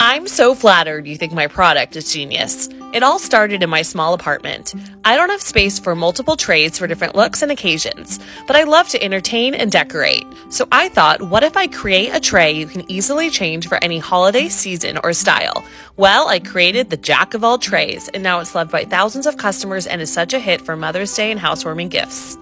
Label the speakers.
Speaker 1: I'm so flattered you think my product is genius. It all started in my small apartment. I don't have space for multiple trays for different looks and occasions, but I love to entertain and decorate. So I thought, what if I create a tray you can easily change for any holiday season or style? Well, I created the Jack of all trays, and now it's loved by thousands of customers and is such a hit for Mother's Day and housewarming gifts.